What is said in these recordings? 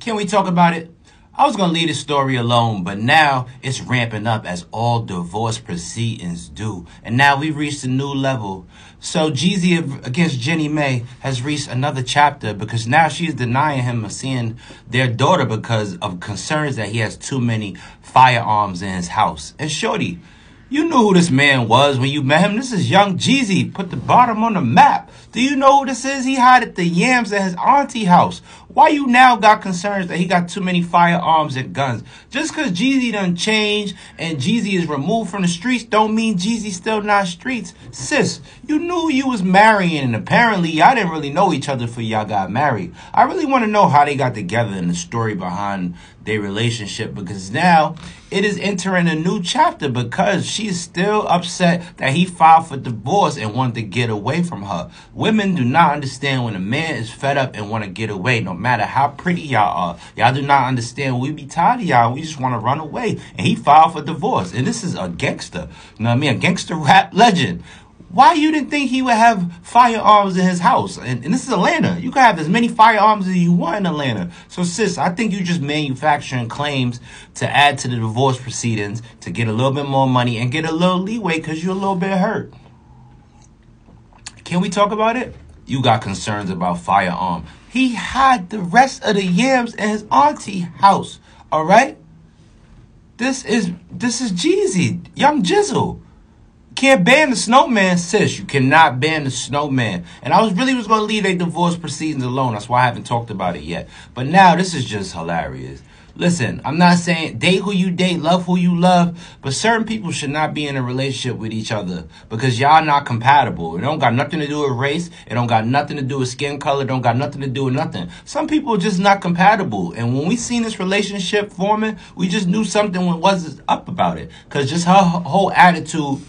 Can we talk about it? I was gonna leave the story alone, but now it's ramping up as all divorce proceedings do. And now we've reached a new level. So Jeezy against Jeannie Mai has reached another chapter because now she's denying him of seeing their daughter because of concerns that he has too many firearms in his house. And Shorty, you knew who this man was when you met him. This is young Jeezy. Put the bottom on the map. Do you know who this is? He hid at the yams at his auntie house. Why you now got concerns that he got too many firearms and guns? Just because Jeezy done changed and Jeezy is removed from the streets don't mean Jeezy still not streets. Sis, you knew you was marrying and apparently y'all didn't really know each other for y'all got married. I really want to know how they got together and the story behind their relationship because now it is entering a new chapter because she's still upset that he filed for divorce and wanted to get away from her. Women do not understand when a man is fed up and want to get away, no matter how pretty y'all are. Y'all do not understand. We be tired of y'all. We just want to run away. And he filed for divorce. And this is a gangster. You know what I mean? A gangster rap legend. Why you didn't think he would have firearms in his house? And, and, this is Atlanta. You can have as many firearms as you want in Atlanta. So, sis, I think you just manufacturing claims to add to the divorce proceedings to get a little bit more money and get a little leeway because you're a little bit hurt. Can we talk about it? You got concerns about firearm. He had the rest of the yams in his auntie house. All right. This is this is Jeezy, Young Jizzle can't ban the snowman, sis. You cannot ban the snowman. And I was really was gonna leave a divorce proceedings alone. That's why I haven't talked about it yet. But now this is just hilarious. Listen, I'm not saying date who you date, love who you love, but certain people should not be in a relationship with each other because y'all not compatible. It don't got nothing to do with race. It don't got nothing to do with skin color. It don't got nothing to do with nothing. Some people are just not compatible. And when we seen this relationship forming, we just knew something was up about it. Cause just her whole attitude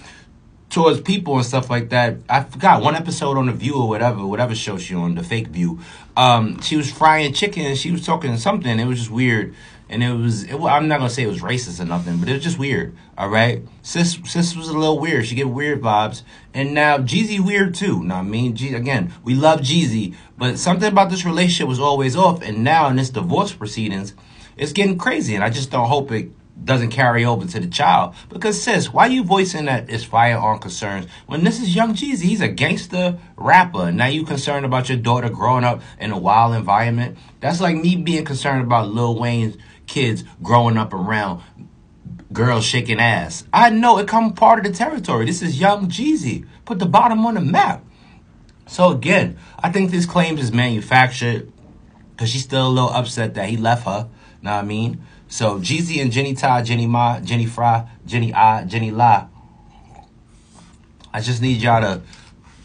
towards people and stuff like that. I forgot one episode on the View or whatever, whatever show she on, the fake View. Um, she was frying chicken and she was talking something. It was just weird, and it was. It, I'm not gonna say it was racist or nothing, but it was just weird. All right, sis, sis was a little weird. She get weird vibes, and now Jeezy weird too. What I mean? Again, we love Jeezy, but something about this relationship was always off, and now in this divorce proceedings, it's getting crazy, and I just don't hope it doesn't carry over to the child. Because sis, why you voicing that it's firearm concerns when this is young Jeezy? He's a gangster rapper. Now you concerned about your daughter growing up in a wild environment. That's like me being concerned about Lil Wayne's kids growing up around girls shaking ass. I know it come part of the territory. This is young Jeezy. Put the bottom on the map. So again, I think this claims is manufactured because she's still a little upset that he left her. Know what I mean? So Jeezy and Jenny Ty, Jenny Ma, Jenny Fra, Jenny I, Jenny La. I just need y'all to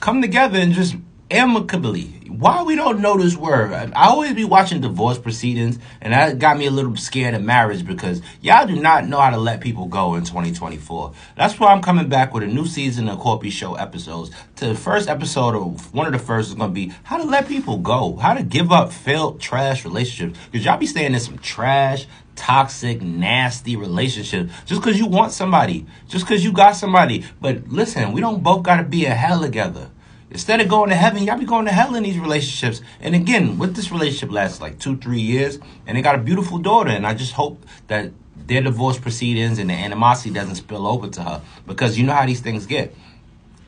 come together and just amicably. Why we don't know this word? I always be watching divorce proceedings, and that got me a little scared of marriage because y'all do not know how to let people go in 2024. That's why I'm coming back with a new season of Corpy Show episodes. To the first episode, of one of the first is gonna be how to let people go, how to give up failed trash relationships. Because y'all be staying in some trash, toxic, nasty relationship just because you want somebody, just because you got somebody. But listen, we don't both got to be in hell together. Instead of going to heaven, y'all be going to hell in these relationships. And again, with this relationship lasts like two, three years, and they got a beautiful daughter. And I just hope that their divorce proceedings and the animosity doesn't spill over to her because you know how these things get.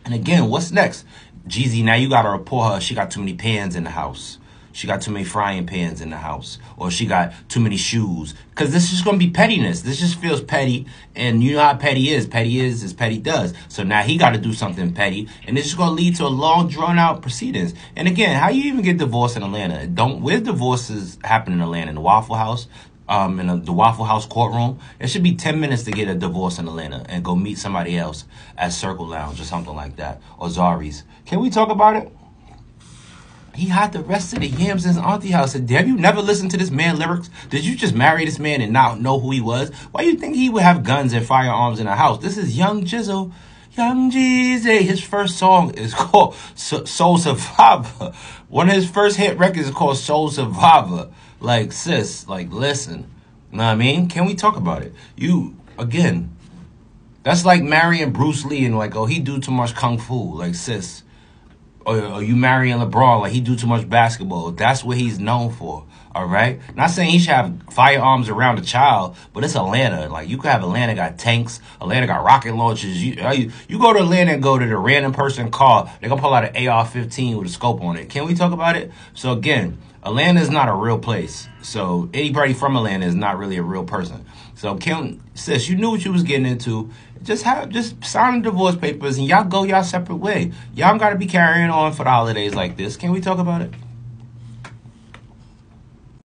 And again, what's next? Jeezy, now you got to report her. She got too many pans in the house she got too many frying pans in the house, or she got too many shoes. Because this is going to be pettiness. This just feels petty, and you know how petty is. Petty is as petty does. So now he got to do something petty, and this is going to lead to a long, drawn out proceedings. And again, how you even get divorced in Atlanta? Don't where divorces happen in Atlanta in the Waffle House. Um, in a, the Waffle House courtroom, it should be 10 minutes to get a divorce in Atlanta and go meet somebody else at Circle Lounge or something like that, or Zari's. Can we talk about it? He had the rest of the yams in his auntie house. Said, have you never listened to this man lyrics? Did you just marry this man and not know who he was? Why do you think he would have guns and firearms in the house? This is Young Jizzle. Young Jeezy. His first song is called Soul Survivor. One of his first hit records is called Soul Survivor. Like, sis, like, listen. You know what I mean? Can we talk about it? You, again, that's like marrying Bruce Lee and like, oh, he do too much kung fu. Like, sis, or, or you marrying LeBron, like he do too much basketball. That's what he's known for. All right. Not saying he should have firearms around a child, but it's Atlanta. Like you could have Atlanta got tanks. Atlanta got rocket launchers. You uh, you, you go to Atlanta and go to the random person car. They're gonna pull out an AR-15 with a scope on it. Can we talk about it? So again, Atlanta is not a real place. So anybody from Atlanta is not really a real person. So Kim says you knew what you was getting into. Just have just sign the divorce papers and y'all go y'all separate way. Y'all gotta be carrying on for the holidays like this. Can we talk about it?